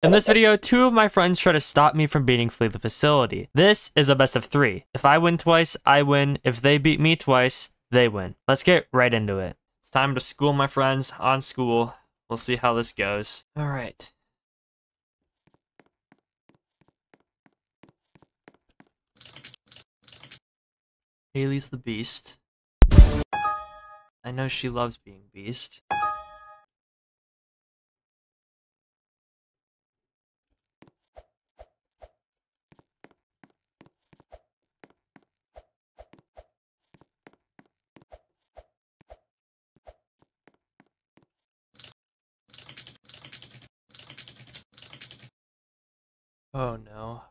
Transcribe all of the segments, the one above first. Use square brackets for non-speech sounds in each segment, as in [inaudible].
In this video, two of my friends try to stop me from beating Flee the Facility. This is a best of three. If I win twice, I win. If they beat me twice, they win. Let's get right into it. It's time to school my friends on school. We'll see how this goes. All right. Haley's the beast. I know she loves being beast. Oh no.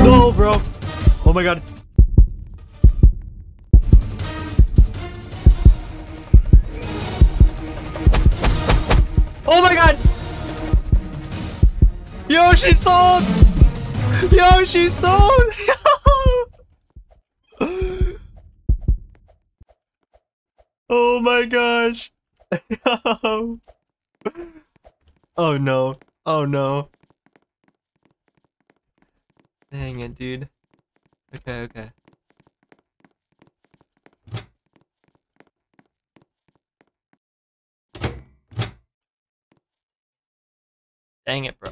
No, bro! Oh my god. Oh my god! Yo, she sold! Yo, she sold! [laughs] oh my gosh! [laughs] Oh. Oh no. Oh no. Dang it, dude. Okay, okay. Dang it, bro.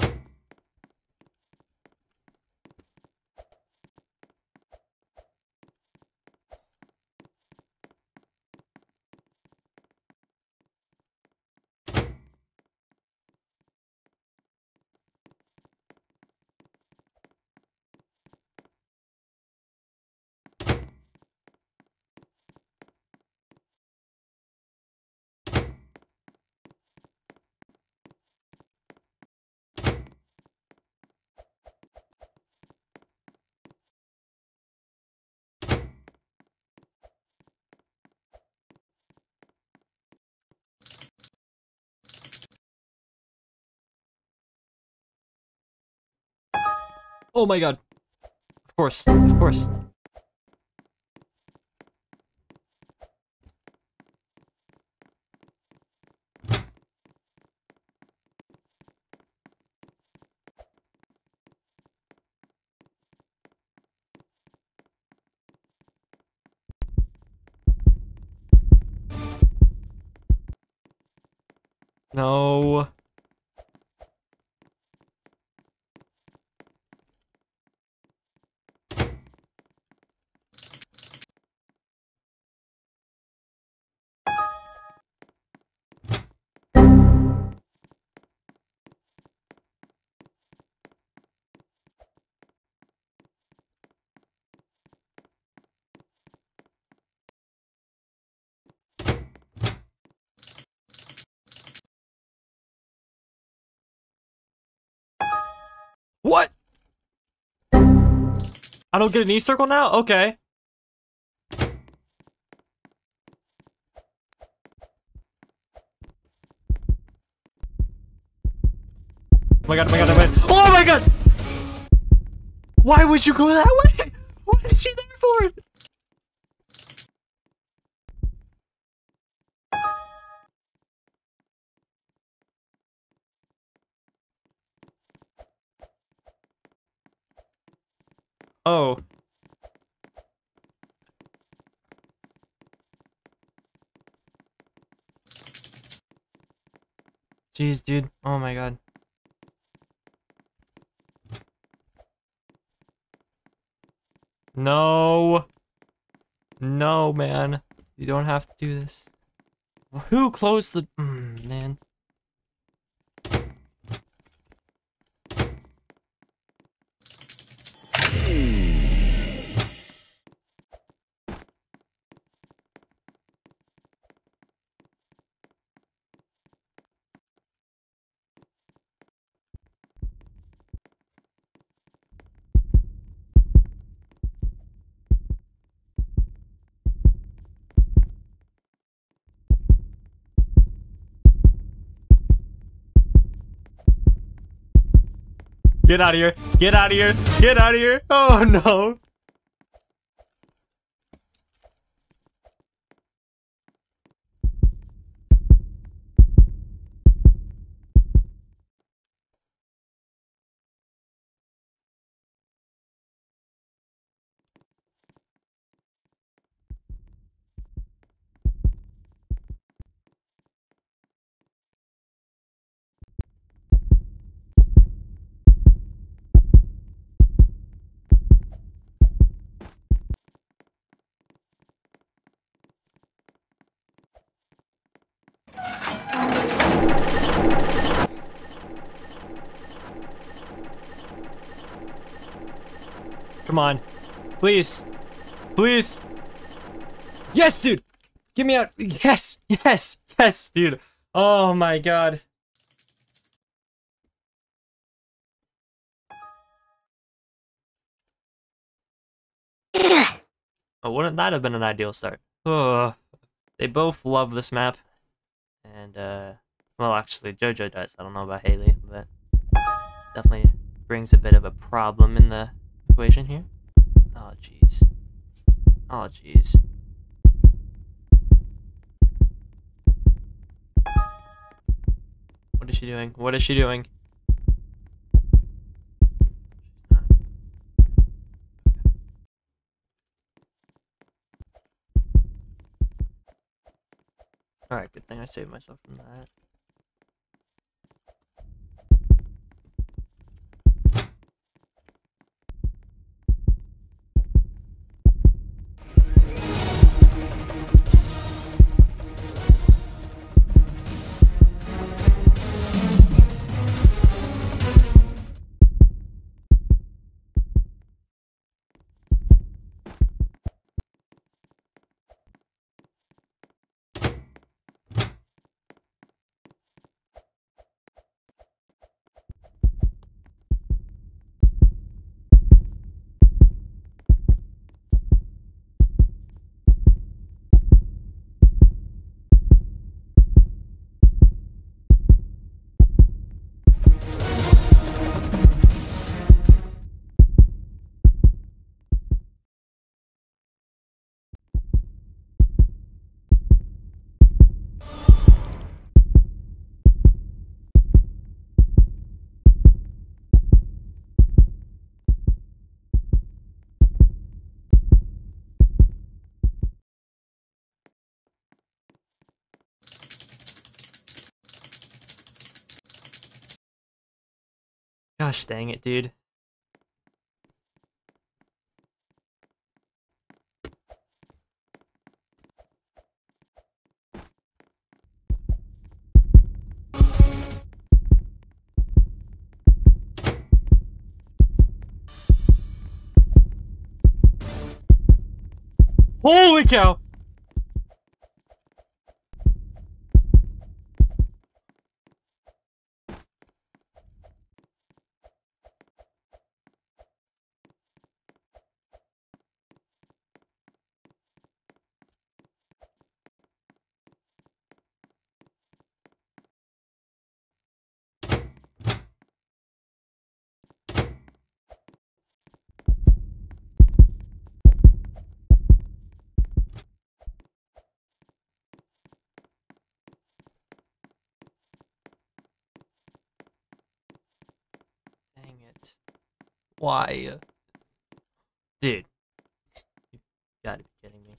Oh my god. Of course, of course. What? I don't get an E-circle now? Okay. Oh my god, oh my god, oh my god. Oh my god! Why would you go that way? What is she there for? Oh. Jeez, dude. Oh my god. No. No, man. You don't have to do this. Who closed the... Mm, man. Get out of here. Get out of here. Get out of here. Oh no. Come on. Please. Please. Yes, dude. Get me out. Yes. Yes. Yes, dude. Oh my god. Oh, wouldn't that have been an ideal start? Oh, they both love this map. And, uh, well, actually, JoJo does. I don't know about Haley, but definitely brings a bit of a problem in the equation here. Oh, jeez. Oh, jeez. What is she doing? What is she doing? Alright, good thing I saved myself from that. Gosh dang it, dude. Holy cow! Dang it. Why? Dude. You gotta be kidding me.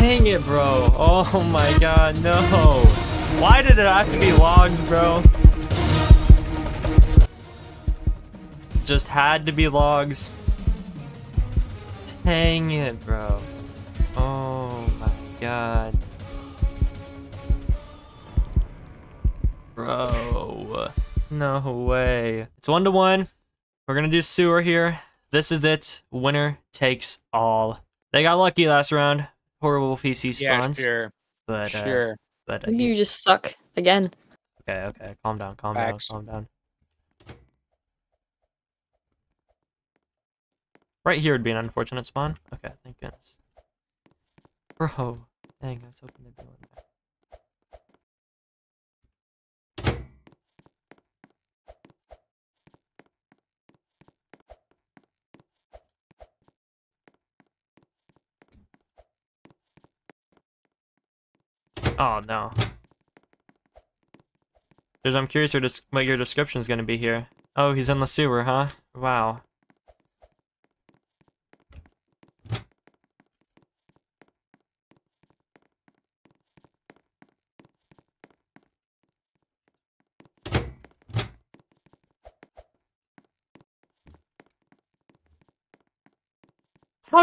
Dang it, bro. Oh my god, no. Why did it have to be logs, bro? Just had to be logs. Dang it, bro. My god. Bro. No way. It's one to one. We're gonna do sewer here. This is it. Winner takes all. They got lucky last round. Horrible PC spawns. Yeah, spawns. sure, But uh, sure. but uh, you just suck again. okay, okay. Calm down, calm Facts. down, calm down. Right here would be an unfortunate spawn. Okay, thank goodness. Bro, dang, I was hoping they'd be one there. Oh no. Because I'm curious what, what your description is going to be here. Oh, he's in the sewer, huh? Wow.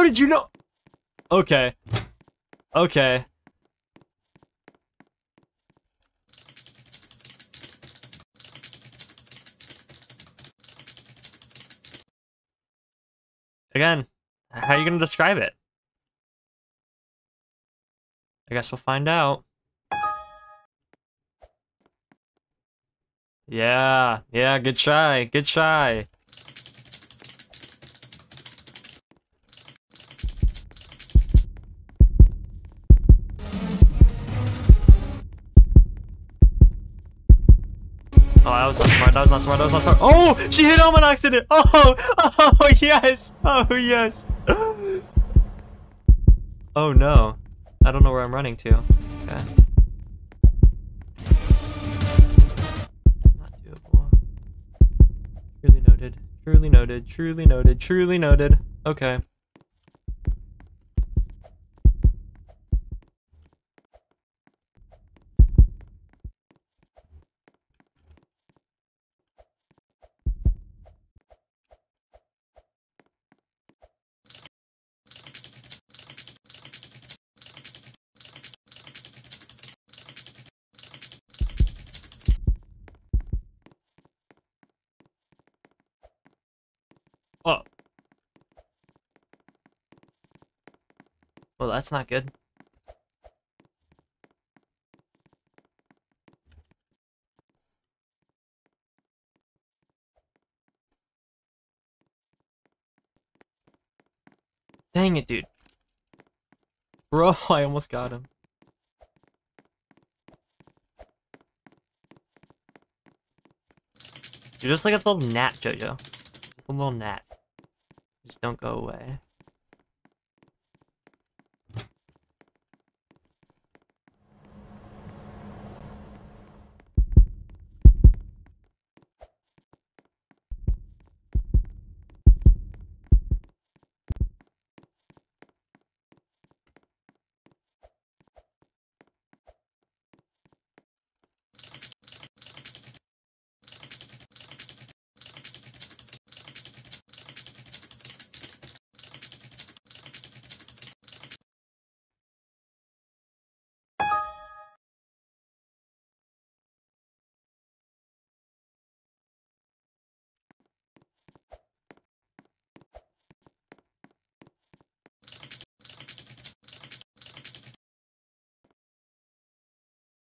Did you know? Okay. Okay. Again, how are you going to describe it? I guess we'll find out. Yeah, yeah, good try, good try. Oh, that was not smart. That was not smart. That was not smart. Oh, she hit him on accident. Oh, [laughs] oh yes. Oh yes. [gasps] Oh no. I don't know where I'm running to. Okay. That's not doable. Truly noted. Truly noted. Truly noted. Truly noted. Okay. Oh. Well, that's not good. Dang it, dude. Bro, [laughs] I almost got him. You're just like a little gnat, Jojo. A little gnat. Just don't go away.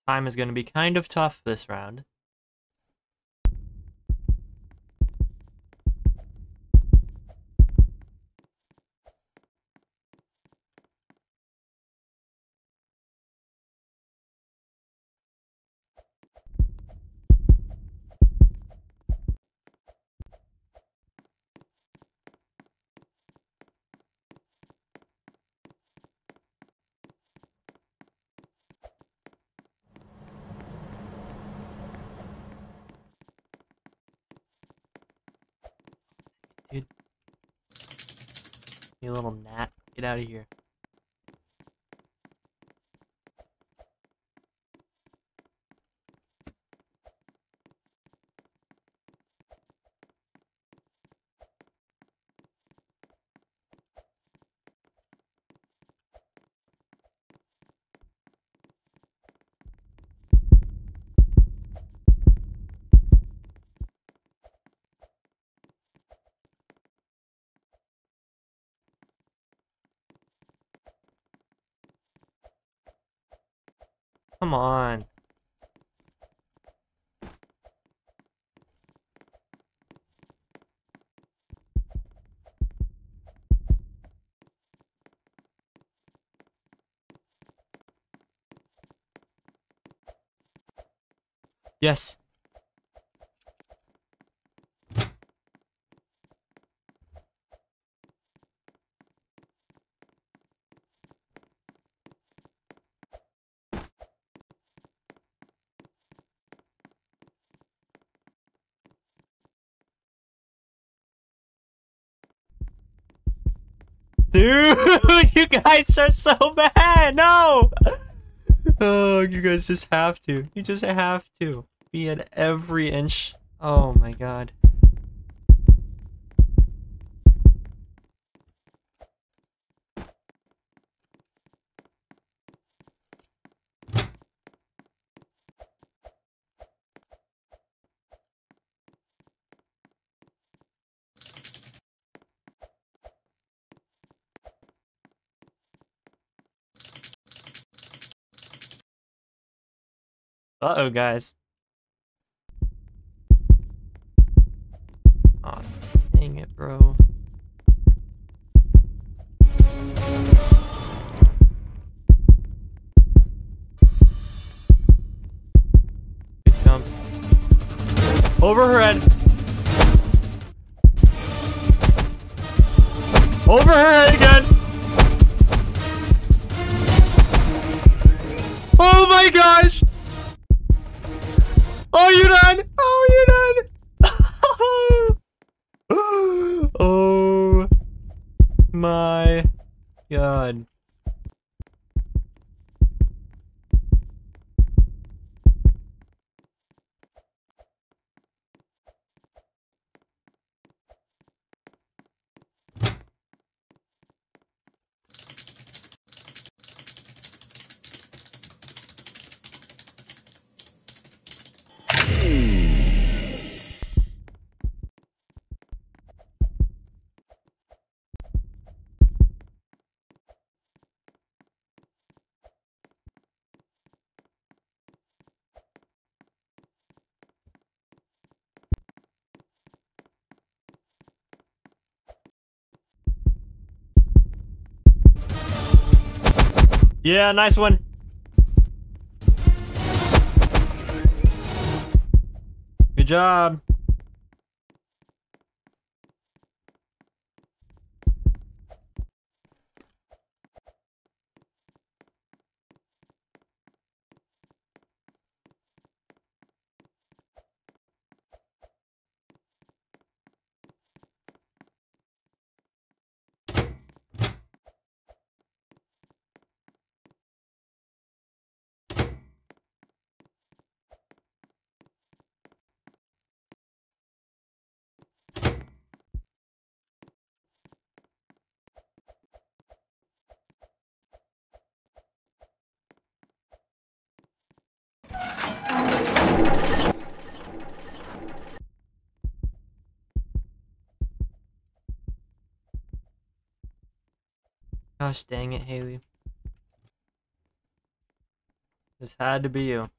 Time is going to be kind of tough this round. Dude. You little gnat. Get out of here. Come on. Yes. Dude, [laughs] you guys are so bad. No. Oh, you guys just have to. You just have to be at every inch. Oh my god. Uh-oh, guys. Aw, dang it, bro. Good jump. Over her head. Over her head again. Oh my gosh. Yeah, nice one. Good job. Gosh dang it, Haley. This had to be you.